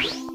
you